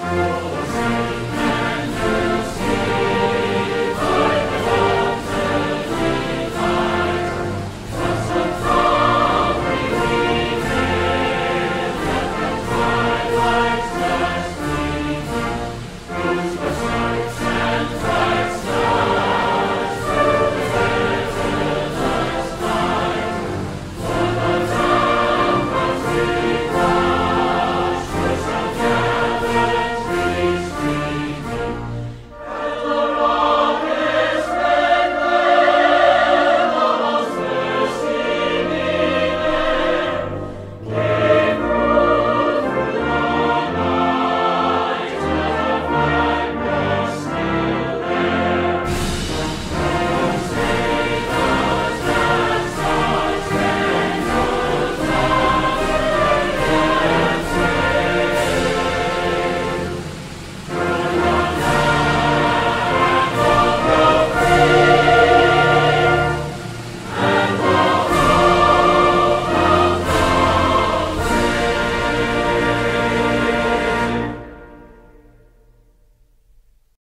Bye.